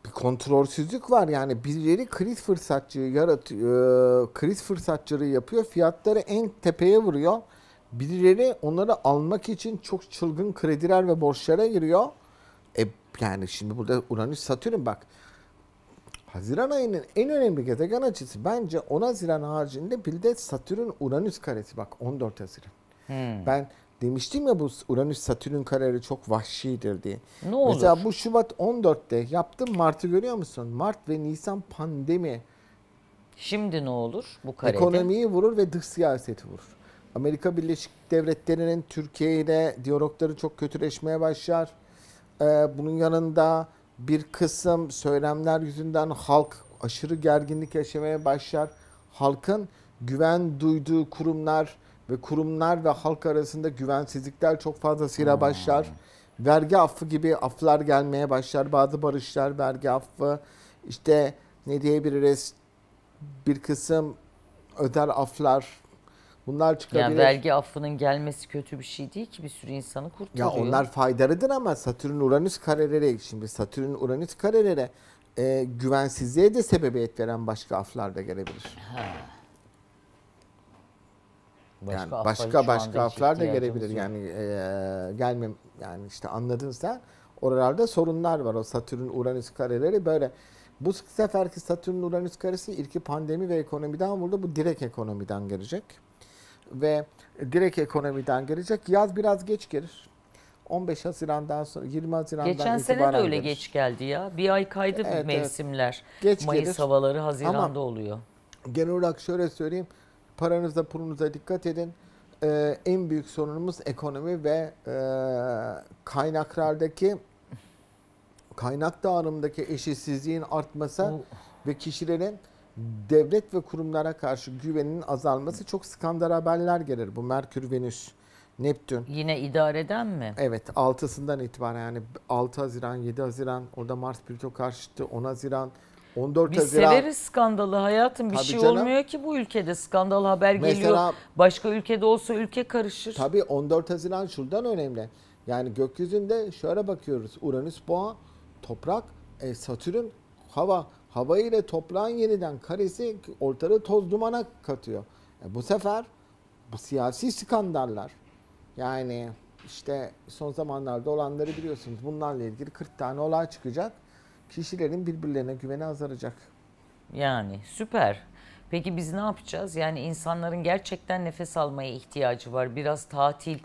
Speaker 3: bir kontrolsüzlük var yani birileri kriz fırsatçı yaratıyor, e, kriz fırsatçılığı yapıyor, fiyatları en tepeye vuruyor. Birileri onları almak için çok çılgın krediler ve borçlara giriyor. E yani şimdi burada Uranüs Satürn bak. Haziran ayının en önemli gezegen açısı bence 10 Haziran haricinde bir de Satürn Uranüs karesi bak 14 Haziran. Ben demiştim ya bu Uranüs Satürn kareleri çok vahşidir diye.
Speaker 2: Ne olur?
Speaker 3: Mesela bu Şubat 14'te yaptım Mart'ı görüyor musun? Mart ve Nisan pandemi
Speaker 2: Şimdi ne olur bu karede?
Speaker 3: ekonomiyi vurur ve dış siyaseti vurur. Amerika Birleşik Devletleri'nin Türkiye ile diyalogları çok kötüleşmeye başlar. Ee, bunun yanında bir kısım söylemler yüzünden halk aşırı gerginlik yaşamaya başlar. Halkın güven duyduğu kurumlar ve kurumlar ve halk arasında güvensizlikler çok fazlasıyla başlar. Vergi affı gibi afflar gelmeye başlar. Bazı barışlar, vergi affı, işte ne diyebiliriz bir kısım özel aflar bunlar çıkabilir.
Speaker 2: Yani vergi affının gelmesi kötü bir şey değil ki bir sürü insanı
Speaker 3: Ya
Speaker 2: kurtarıyor.
Speaker 3: onlar faydalıdır ama Satürn Uranüs kareleri şimdi Satürn Uranüs kareleri e, güvensizliğe de sebebiyet veren başka aflar da gelebilir. yani başka
Speaker 2: anda
Speaker 3: başka
Speaker 2: hiç
Speaker 3: aflar da gelebilir. Yani e, gelmem yani işte anladın sen. Oralarda sorunlar var. O Satürn Uranüs kareleri böyle. Bu seferki Satürn Uranüs karesi ilki pandemi ve ekonomiden vurdu. Bu direkt ekonomiden gelecek. Ve direkt ekonomiden gelecek. Yaz biraz geç gelir. 15 Haziran'dan sonra 20 Haziran'dan
Speaker 2: Geçen sene de öyle
Speaker 3: gelir.
Speaker 2: geç geldi ya. Bir ay kaydı
Speaker 3: Evet, evet.
Speaker 2: mevsimler.
Speaker 3: Geç
Speaker 2: Mayıs
Speaker 3: gelir.
Speaker 2: havaları Haziran'da
Speaker 3: Ama-
Speaker 2: oluyor.
Speaker 3: Genel olarak şöyle söyleyeyim. Paranıza pulunuza dikkat edin. Ee, en büyük sorunumuz ekonomi ve e, kaynaklardaki kaynak dağılımındaki eşitsizliğin artması
Speaker 2: Bu-
Speaker 3: ve kişilerin devlet ve kurumlara karşı güveninin azalması çok skandal haberler gelir. Bu Merkür, Venüs, Neptün.
Speaker 2: Yine idareden mi?
Speaker 3: Evet 6'sından itibaren yani 6 Haziran, 7 Haziran orada Mars Plüto karşıtı 10 Haziran, 14
Speaker 2: Biz
Speaker 3: Haziran.
Speaker 2: severiz skandalı hayatım. Bir
Speaker 3: Tabii
Speaker 2: şey
Speaker 3: canım.
Speaker 2: olmuyor ki bu ülkede. Skandal haber geliyor.
Speaker 3: Mesela-
Speaker 2: Başka ülkede olsa ülke karışır.
Speaker 3: Tabii 14 Haziran şuradan önemli. Yani gökyüzünde şöyle bakıyoruz. Uranüs boğa, toprak, e, Satürn hava. Hava ile toprağın yeniden karesi ortalığı toz dumana katıyor. E, bu sefer bu siyasi skandallar yani işte son zamanlarda olanları biliyorsunuz. Bunlarla ilgili 40 tane olay çıkacak. Kişilerin birbirlerine güveni azalacak.
Speaker 2: Yani süper. Peki biz ne yapacağız? Yani insanların gerçekten nefes almaya ihtiyacı var. Biraz tatil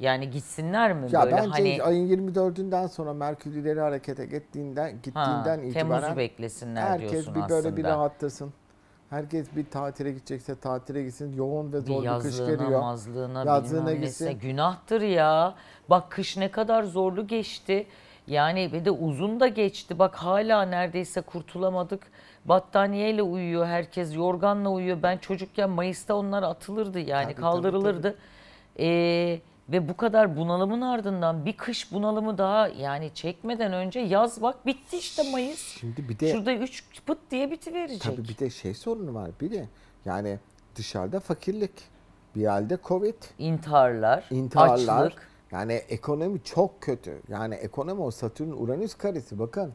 Speaker 2: yani gitsinler mi
Speaker 3: Ya
Speaker 2: böyle
Speaker 3: bence
Speaker 2: hani
Speaker 3: ayın 24'ünden sonra Merkür ileri harekete gittiğinden
Speaker 2: ha,
Speaker 3: gittiğinden itibaren
Speaker 2: Temmuz'u beklesinler
Speaker 3: herkes
Speaker 2: diyorsun
Speaker 3: bir böyle bir
Speaker 2: aslında.
Speaker 3: rahatlasın. Herkes bir tatile gidecekse tatile gitsin. Yoğun ve
Speaker 2: Bir
Speaker 3: zor bir kış
Speaker 2: yazlığına,
Speaker 3: geliyor.
Speaker 2: mazlığına,
Speaker 3: Yazlığına gitsin.
Speaker 2: nesine. Günahtır ya. Bak kış ne kadar zorlu geçti. Yani bir de uzun da geçti. Bak hala neredeyse kurtulamadık. Battaniyeyle uyuyor herkes, yorganla uyuyor. Ben çocukken Mayıs'ta onlar atılırdı yani
Speaker 3: Tabii, tabii,
Speaker 2: kaldırılırdı. Ee, ve bu kadar bunalımın ardından bir kış bunalımı daha yani çekmeden önce yaz bak bitti işte Mayıs.
Speaker 3: Şimdi bir de
Speaker 2: Şurada üç pıt diye bitiverecek.
Speaker 3: tabii bir de şey sorunu var. Bir de yani dışarıda fakirlik, bir halde Covid,
Speaker 2: İntiharlar,
Speaker 3: intiharlar.
Speaker 2: açlık.
Speaker 3: Yani ekonomi çok kötü. Yani ekonomi o Satürn Uranüs karesi bakın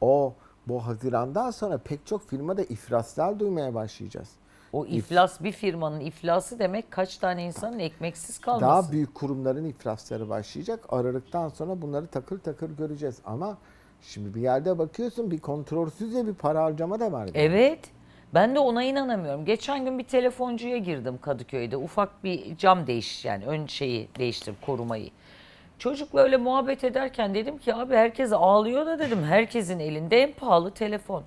Speaker 3: o bu Haziran'dan sonra pek çok firmada iflaslar duymaya başlayacağız.
Speaker 2: O iflas bir firmanın iflası demek kaç tane insanın ekmeksiz kalması.
Speaker 3: Daha büyük kurumların iflasları başlayacak. Aralıktan sonra bunları takır takır göreceğiz. Ama şimdi bir yerde bakıyorsun bir kontrolsüzce bir para harcama da var.
Speaker 2: Evet. Ben de ona inanamıyorum. Geçen gün bir telefoncuya girdim Kadıköy'de. Ufak bir cam değiş yani ön şeyi değiştir korumayı. Çocukla öyle muhabbet ederken dedim ki abi herkes ağlıyor da dedim. Herkesin elinde en pahalı telefon.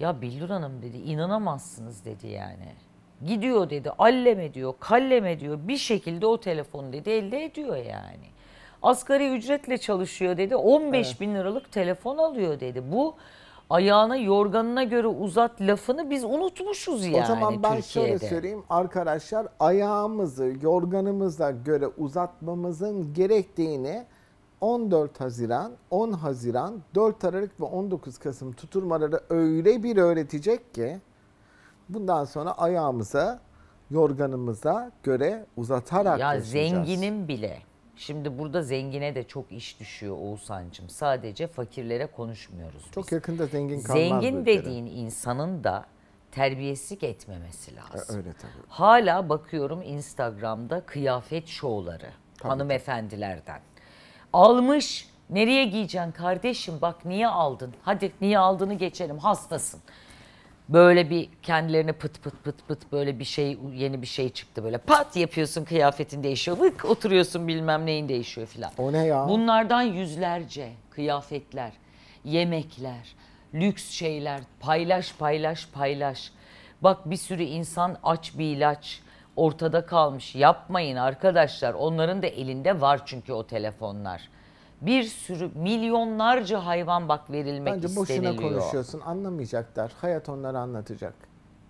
Speaker 2: Ya Billur Hanım dedi inanamazsınız dedi yani. Gidiyor dedi allem diyor kallem diyor bir şekilde o telefonu dedi elde ediyor yani. Asgari ücretle çalışıyor dedi 15 bin liralık telefon alıyor dedi. Bu ayağına yorganına göre uzat lafını biz unutmuşuz yani
Speaker 3: o zaman ben
Speaker 2: Türkiye'de.
Speaker 3: şöyle söyleyeyim arkadaşlar ayağımızı yorganımıza göre uzatmamızın gerektiğini 14 Haziran, 10 Haziran, 4 Aralık ve 19 Kasım tutulmaları öyle bir öğretecek ki bundan sonra ayağımıza yorganımıza göre uzatarak
Speaker 2: Ya zenginin bile. Şimdi burada zengine de çok iş düşüyor Oğuzhan'cığım. Sadece fakirlere konuşmuyoruz biz.
Speaker 3: Çok yakında zengin kalmaz
Speaker 2: Zengin
Speaker 3: ülkede.
Speaker 2: dediğin insanın da terbiyesizlik etmemesi
Speaker 3: E,
Speaker 2: lazım.
Speaker 3: Öyle tabii.
Speaker 2: Hala bakıyorum Instagram'da kıyafet şovları hanımefendilerden. Almış. Nereye giyeceksin kardeşim? Bak niye aldın? Hadi niye aldığını geçelim. Hastasın. Böyle bir kendilerine pıt pıt pıt pıt böyle bir şey yeni bir şey çıktı böyle pat yapıyorsun kıyafetin değişiyor. Vık oturuyorsun bilmem neyin değişiyor filan.
Speaker 3: O ne ya?
Speaker 2: Bunlardan yüzlerce kıyafetler, yemekler, lüks şeyler paylaş paylaş paylaş. Bak bir sürü insan aç bir ilaç. Ortada kalmış. Yapmayın arkadaşlar. Onların da elinde var çünkü o telefonlar. Bir sürü milyonlarca hayvan bak verilmek
Speaker 3: Bence boşuna
Speaker 2: isteniliyor.
Speaker 3: konuşuyorsun. Anlamayacaklar. Hayat onları anlatacak.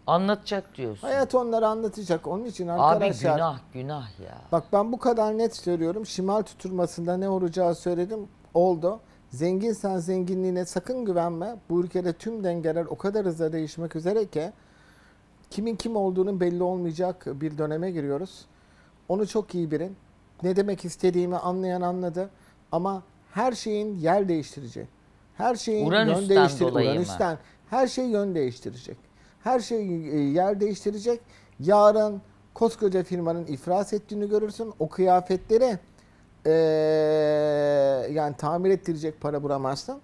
Speaker 2: Anlatacak diyorsun.
Speaker 3: Hayat onları anlatacak. Onun için
Speaker 2: Abi
Speaker 3: arkadaşlar.
Speaker 2: günah günah ya.
Speaker 3: Bak ben bu kadar net söylüyorum. Şimal tutulmasında ne olacağı söyledim. Oldu. Zenginsen zenginliğine sakın güvenme. Bu ülkede tüm dengeler o kadar hızla değişmek üzere ki kimin kim olduğunun belli olmayacak bir döneme giriyoruz. Onu çok iyi bilin. Ne demek istediğimi anlayan anladı. Ama her şeyin yer değiştirecek. Her şeyin
Speaker 2: Uranüs'ten
Speaker 3: yön değiştirecek.
Speaker 2: dolayı mı?
Speaker 3: Uranüs'ten. Her şey yön değiştirecek. Her şey e, yer değiştirecek. Yarın koskoca firmanın iflas ettiğini görürsün. O kıyafetleri eee, yani tamir ettirecek para bulamazsın.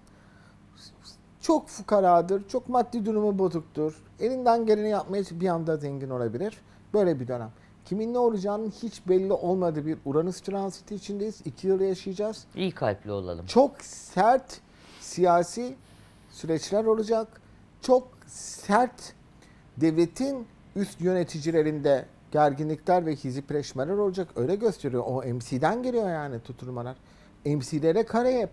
Speaker 3: Çok fukaradır, çok maddi durumu bozuktur. Elinden geleni yapmaya bir anda zengin olabilir. Böyle bir dönem. Kimin ne olacağının hiç belli olmadığı bir Uranüs transiti içindeyiz. İki yıl yaşayacağız.
Speaker 2: İyi kalpli olalım.
Speaker 3: Çok sert siyasi süreçler olacak. Çok sert devletin üst yöneticilerinde gerginlikler ve hizipleşmeler olacak. Öyle gösteriyor. O MC'den geliyor yani tutulmalar. MC'lere kare hep.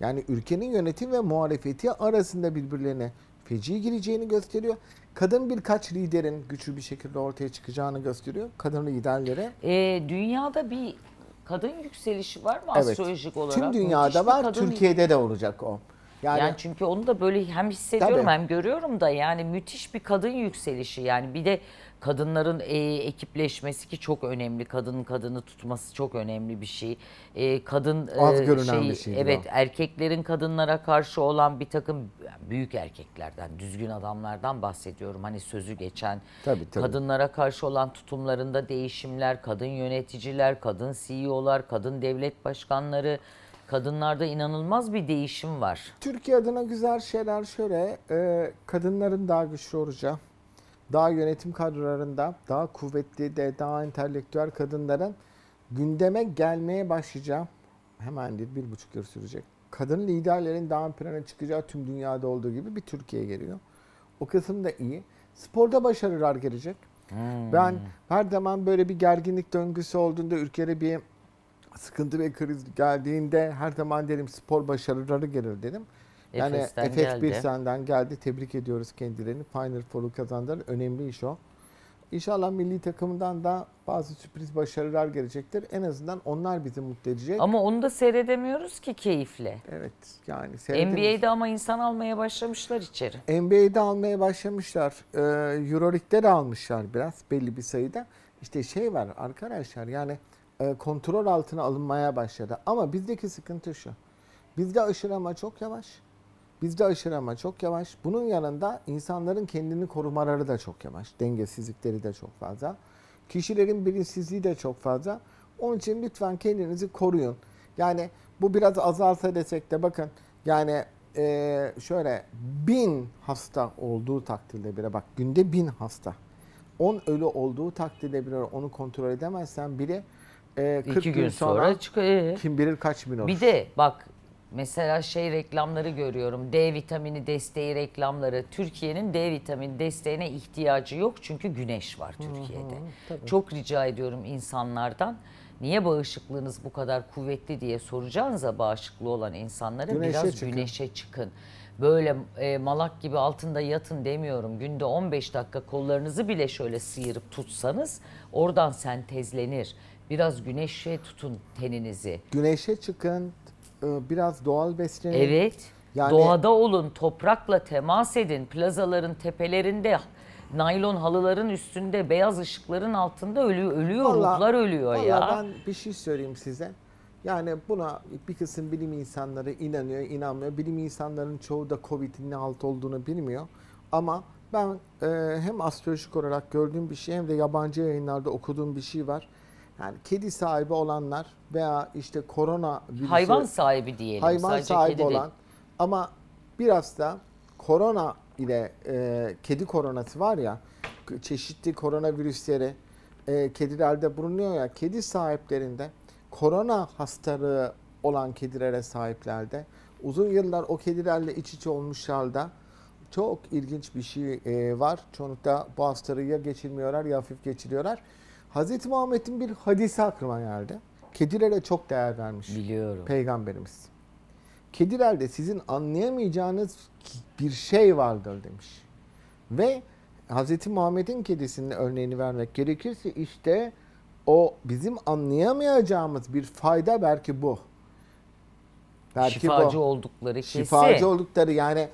Speaker 3: Yani ülkenin yönetim ve muhalefeti arasında birbirlerine feci gireceğini gösteriyor. Kadın birkaç liderin güçlü bir şekilde ortaya çıkacağını gösteriyor. Kadın liderlere.
Speaker 2: Ee, dünyada bir kadın yükselişi var mı
Speaker 3: Evet.
Speaker 2: astrolojik olarak?
Speaker 3: Tüm dünyada var. Türkiye'de de olacak o.
Speaker 2: Yani,
Speaker 3: Yani,
Speaker 2: çünkü onu da böyle hem hissediyorum
Speaker 3: Tabii.
Speaker 2: hem görüyorum da yani müthiş bir kadın yükselişi. Yani bir de kadınların e, ekipleşmesi ki çok önemli. Kadının kadını tutması çok önemli bir şey. E, kadın e,
Speaker 3: Az görünen bir şeydir
Speaker 2: Evet
Speaker 3: o.
Speaker 2: erkeklerin kadınlara karşı olan bir takım büyük erkeklerden, düzgün adamlardan bahsediyorum. Hani sözü geçen
Speaker 3: Tabii, tabii.
Speaker 2: kadınlara karşı olan tutumlarında değişimler, kadın yöneticiler, kadın CEO'lar, kadın devlet başkanları kadınlarda inanılmaz bir değişim var.
Speaker 3: Türkiye adına güzel şeyler şöyle, e, kadınların daha güçlü olacağı, daha yönetim kadrolarında daha kuvvetli de daha entelektüel kadınların gündeme gelmeye başlayacağı hemen değil bir buçuk yıl sürecek. Kadın liderlerin daha plana çıkacağı tüm dünyada olduğu gibi bir Türkiye geliyor. O kısım da iyi. Sporda başarılar gelecek. Ben her zaman böyle bir gerginlik döngüsü olduğunda ülkede bir sıkıntı ve kriz geldiğinde her zaman derim spor başarıları gelir dedim. Yani
Speaker 2: Efes'ten
Speaker 3: Efes bir
Speaker 2: geldi.
Speaker 3: senden geldi. Tebrik ediyoruz kendilerini. Final Four'u kazandılar. Önemli iş o. İnşallah milli takımdan da bazı sürpriz başarılar gelecektir. En azından onlar bizi mutlu edecek.
Speaker 2: Ama onu da seyredemiyoruz ki keyifle.
Speaker 3: evet yani.
Speaker 2: NBA'de ama insan almaya başlamışlar içeri.
Speaker 3: NBA'de almaya başlamışlar. Ee, Euroleague'de de almışlar biraz belli bir sayıda. İşte şey var arkadaşlar yani e, kontrol altına alınmaya başladı. Ama bizdeki sıkıntı şu. Bizde aşırama çok yavaş. Bizde aşırama çok yavaş. Bunun yanında insanların kendini korumaları da çok yavaş. Dengesizlikleri de çok fazla. Kişilerin bilinçsizliği de çok fazla. Onun için lütfen kendinizi koruyun. Yani bu biraz azalsa desek de bakın yani e, şöyle bin hasta olduğu takdirde bile bak günde bin hasta. 10 ölü olduğu takdirde bile onu kontrol edemezsen bile e, 40
Speaker 2: İki gün sonra çıkıyor. Ee?
Speaker 3: kim bilir kaç bin olur.
Speaker 2: Bir de bak mesela şey reklamları görüyorum. D vitamini desteği reklamları. Türkiye'nin D vitamini desteğine ihtiyacı yok çünkü güneş var Türkiye'de. Çok rica ediyorum insanlardan. Niye bağışıklığınız bu kadar kuvvetli diye soracağınıza bağışıklığı olan insanlara
Speaker 3: Güneşe
Speaker 2: biraz
Speaker 3: çıkın.
Speaker 2: güneşe çıkın. Böyle e, malak gibi altında yatın demiyorum. Günde 15 dakika kollarınızı bile şöyle sıyırıp tutsanız oradan sentezlenir. Biraz güneşe tutun teninizi.
Speaker 3: Güneşe çıkın, biraz doğal beslenin.
Speaker 2: Evet.
Speaker 3: Yani-
Speaker 2: Doğada olun, toprakla temas edin. Plazaların tepelerinde, naylon halıların üstünde, beyaz ışıkların altında ölüyor, ölüyor
Speaker 3: Vallahi-
Speaker 2: ruhlar ölüyor
Speaker 3: vallahi
Speaker 2: ya.
Speaker 3: ben bir şey söyleyeyim size. Yani buna bir kısım bilim insanları inanıyor, inanmıyor. Bilim insanların çoğu da Covid'in ne halt olduğunu bilmiyor. Ama ben e, hem astrolojik olarak gördüğüm bir şey hem de yabancı yayınlarda okuduğum bir şey var. Yani kedi sahibi olanlar veya işte korona virüsü,
Speaker 2: Hayvan sahibi diyelim.
Speaker 3: hayvan
Speaker 2: sadece
Speaker 3: sahibi
Speaker 2: kedi değil.
Speaker 3: olan ama biraz da korona ile e, kedi koronası var ya çeşitli koronavirüsleri e, kedilerde bulunuyor ya kedi sahiplerinde korona hastalığı olan kedilere sahiplerde uzun yıllar o kedilerle iç içe olmuşlarda çok ilginç bir şey e, var. Çoğunlukla bu hastalığı ya geçirmiyorlar ya hafif geçiriyorlar. Hazreti Muhammed'in bir hadisi aklıma geldi. Kedilere çok değer vermiş
Speaker 2: Biliyorum.
Speaker 3: peygamberimiz. Kedilerde sizin anlayamayacağınız bir şey vardır demiş. Ve Hz. Muhammed'in kedisinin örneğini vermek gerekirse işte o bizim anlayamayacağımız bir fayda belki bu. Belki
Speaker 2: Şifacı
Speaker 3: bu.
Speaker 2: oldukları kesin.
Speaker 3: Şifacı oldukları yani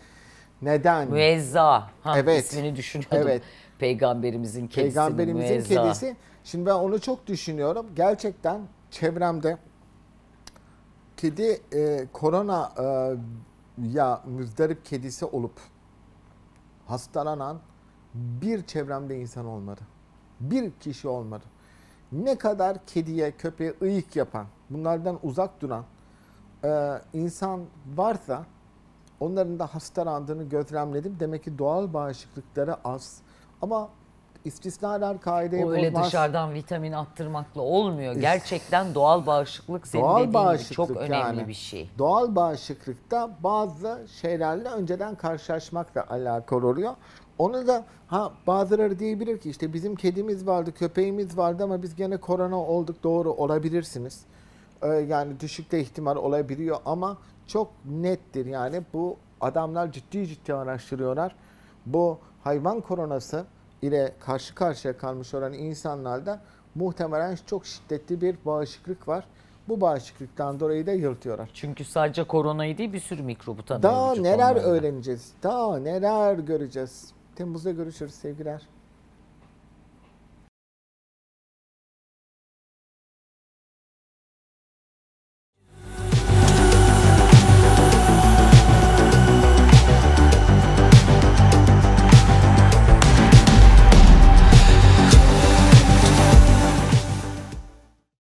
Speaker 3: neden?
Speaker 2: Müezza. Ha,
Speaker 3: Evet.
Speaker 2: ismini düşünüyordum.
Speaker 3: Evet.
Speaker 2: Peygamberimizin kedisi.
Speaker 3: Peygamberimizin
Speaker 2: müezza.
Speaker 3: kedisi. Şimdi ben onu çok düşünüyorum. Gerçekten çevremde kedi e, korona e, ya müzdarip kedisi olup hastalanan bir çevremde insan olmadı. Bir kişi olmadı. Ne kadar kediye, köpeğe ıyık yapan, bunlardan uzak duran e, insan varsa onların da hastalandığını gözlemledim. Demek ki doğal bağışıklıkları az. Ama istisnalar kaideyi
Speaker 2: O öyle
Speaker 3: bozmaz.
Speaker 2: dışarıdan vitamin attırmakla olmuyor. Gerçekten doğal bağışıklık senin
Speaker 3: Doğal
Speaker 2: dediğin
Speaker 3: bağışıklık
Speaker 2: çok önemli
Speaker 3: yani.
Speaker 2: bir şey.
Speaker 3: Doğal bağışıklıkta bazı şeylerle önceden karşılaşmakla alakalı oluyor. Onu da ha bazıları diyebilir ki işte bizim kedimiz vardı, köpeğimiz vardı ama biz gene korona olduk doğru olabilirsiniz. Ee, yani düşükte ihtimal olabiliyor ama çok nettir yani bu adamlar ciddi ciddi araştırıyorlar. Bu hayvan koronası ile karşı karşıya kalmış olan insanlarda muhtemelen çok şiddetli bir bağışıklık var. Bu bağışıklıktan dolayı da yırtıyorlar.
Speaker 2: Çünkü sadece koronayı değil bir sürü mikrobu tanıyor.
Speaker 3: Daha neler
Speaker 2: onlarla.
Speaker 3: öğreneceğiz? Daha neler göreceğiz? Temmuz'da görüşürüz sevgiler.